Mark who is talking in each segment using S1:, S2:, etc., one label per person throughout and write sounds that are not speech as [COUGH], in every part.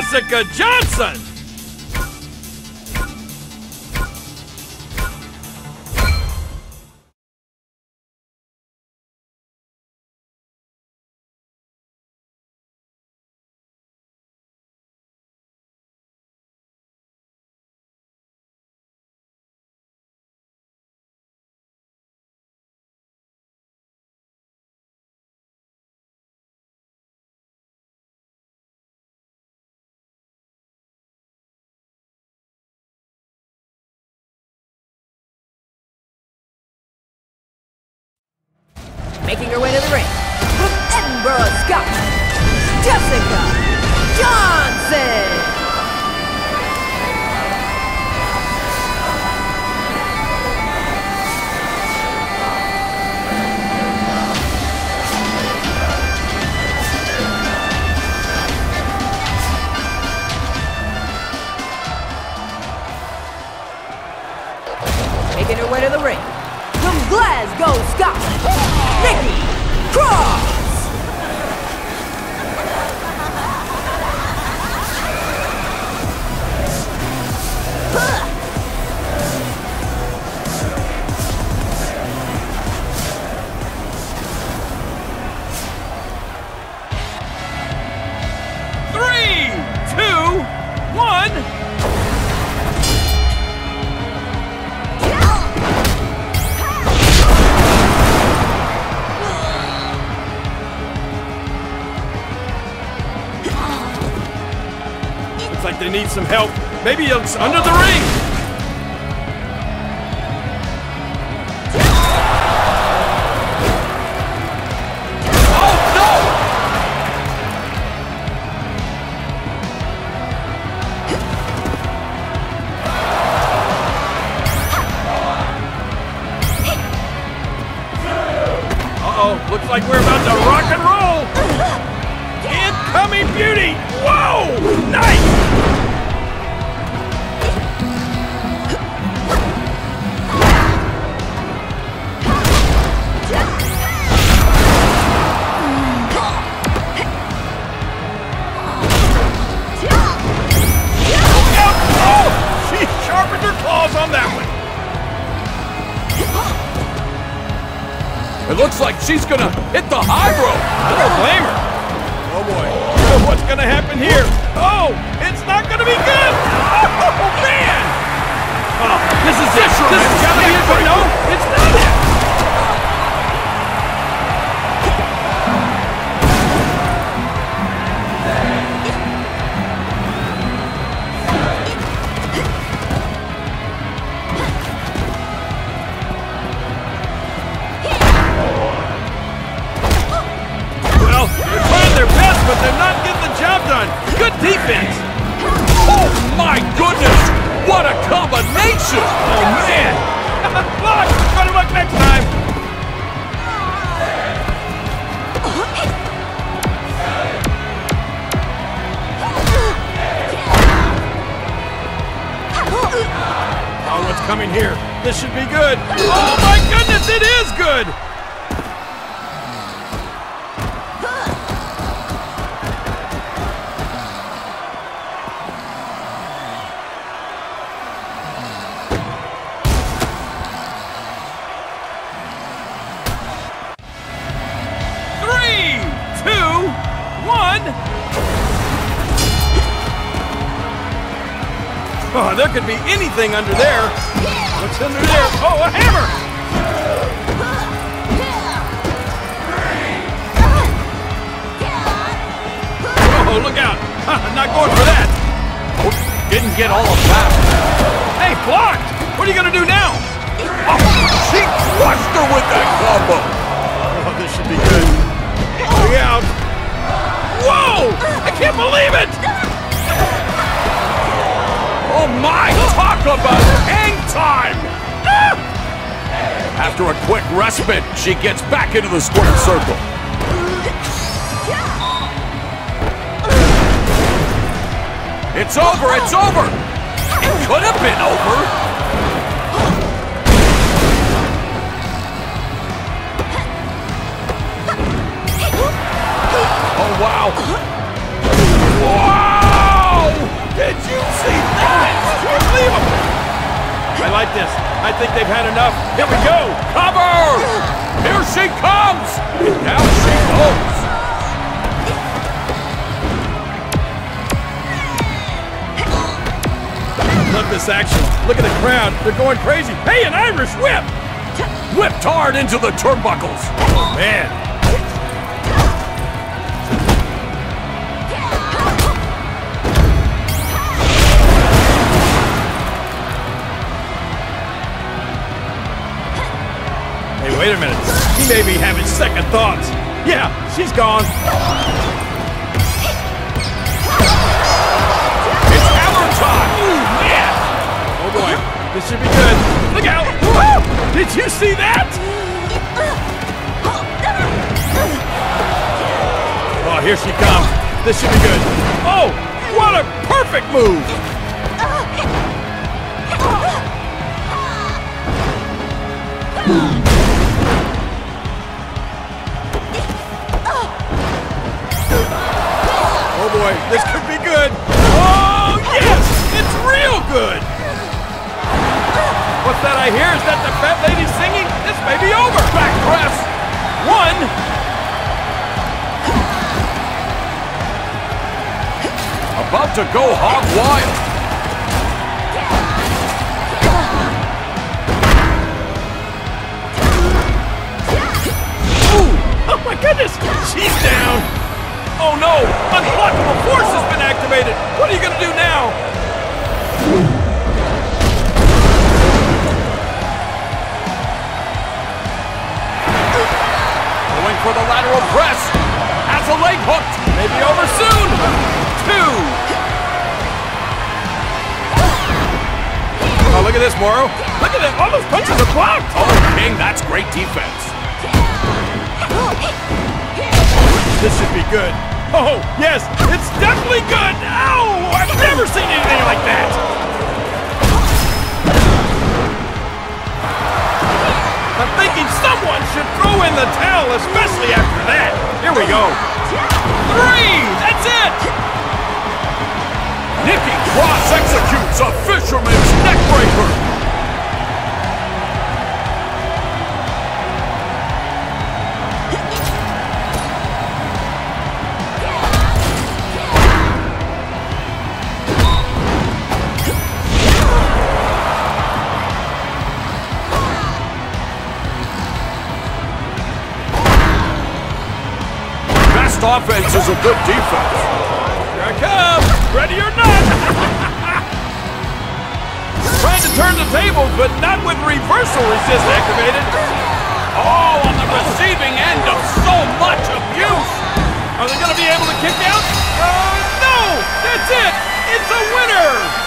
S1: Jessica Johnson!
S2: Making her way to the ring from Edinburgh, Scotland, Jessica Johnson!
S1: Looks like they need some help. Maybe it's under the ring. Oh no! Uh-oh, looks like we're about to rock and roll! Incoming beauty! Whoa! Nice! Looks like she's gonna hit the high rope. I don't blame her. Oh boy. What's gonna happen here? Oh, it's not gonna be good. Oh man. Oh, this is it. This is gotta be it. But no, it's not could be anything under there. What's under there? Oh, a hammer! Oh, look out! I'm not going for that. Didn't get all of that. Hey, blocked! What are you gonna do now?
S3: Oh, she crushed her with that combo.
S1: Oh, this should be good. Look out! Whoa! I can't believe it!
S3: Oh my! Talk about hang time! [LAUGHS] After a quick respite, she gets back into the squared circle. It's over! It's over! It could have been over.
S1: I think they've had enough. Here we go.
S3: Cover! Here she comes! And down she goes!
S1: Love this action. Look at the crowd. They're going crazy. Hey, an Irish whip!
S3: Whipped hard into the turnbuckles.
S1: Oh, man. Wait a minute. He may be having second thoughts. Yeah, she's gone.
S3: It's hammer time!
S1: Man! Oh boy, this should be good. Look out! Did you see that? Oh, here she comes. This should be good. Oh, what a perfect move! This could be good. Oh, yes! It's real good! What's that I hear? Is that the fat lady singing? This may be over. Back press. One.
S3: About to go hog wild.
S1: Oh my goodness! She's down! Oh no! Unblockable force has been activated! What are you gonna do now?
S3: Going for the lateral press. Has a leg hooked.
S1: Maybe over soon!
S3: Two.
S1: Oh, look at this, Mauro. Look at that! All those punches are blocked!
S3: Oh, King, that's great defense.
S1: This should be good. Oh, yes! It's definitely good! Ow! I've never seen anything like that! I'm thinking someone should throw in the towel, especially after that. Here we go. Three! That's it!
S3: Nikki Cross executes a fisherman's neckbreaker. A good defense.
S1: Here I come! Ready or not! Trying to turn the tables, but not with reversal resist activated.
S3: All on the receiving end of so much abuse.
S1: Are they going to be able to kick out? Uh, no! That's it! It's a winner!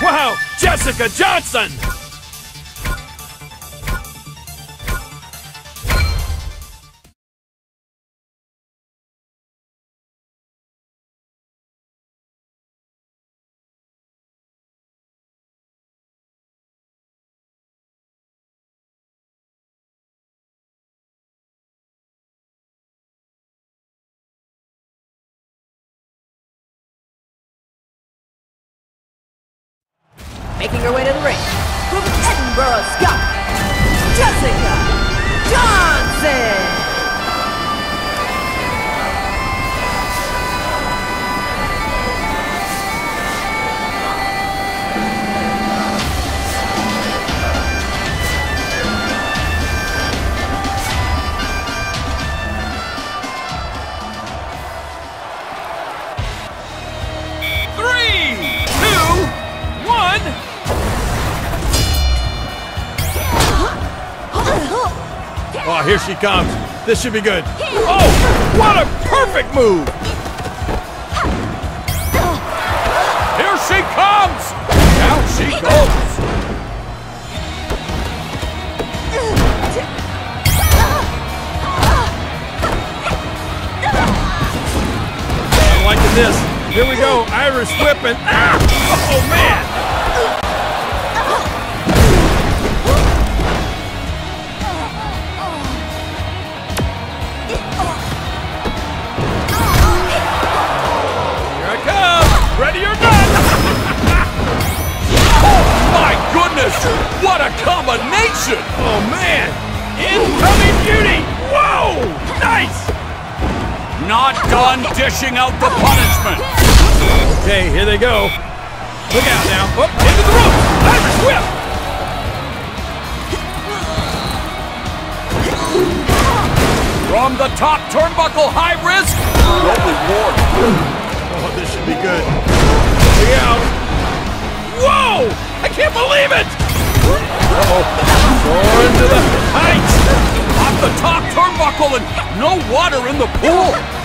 S1: Wow! Jessica Johnson!
S2: Making her way to the ring. From Edinburgh, Scotland, Jessica Johnson!
S1: Oh, here she comes. This should be good. Oh, what a perfect move!
S3: Here she comes! Down she goes!
S1: I'm liking this. Here we go. Irish whipping. Ah! Oh, man.
S3: Combination!
S1: Oh, man. Incoming beauty. Whoa. Nice.
S3: Not done dishing out the punishment!
S1: Okay, here they go. Look out now. Up, into the rope. Irish whip.
S3: From the top turnbuckle, high risk, no reward.
S1: Oh, this should be good. Look out. Whoa! I can't believe it! Uh-oh. Soaring to the heights.
S3: Off the top turnbuckle and no water in the pool.